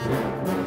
Música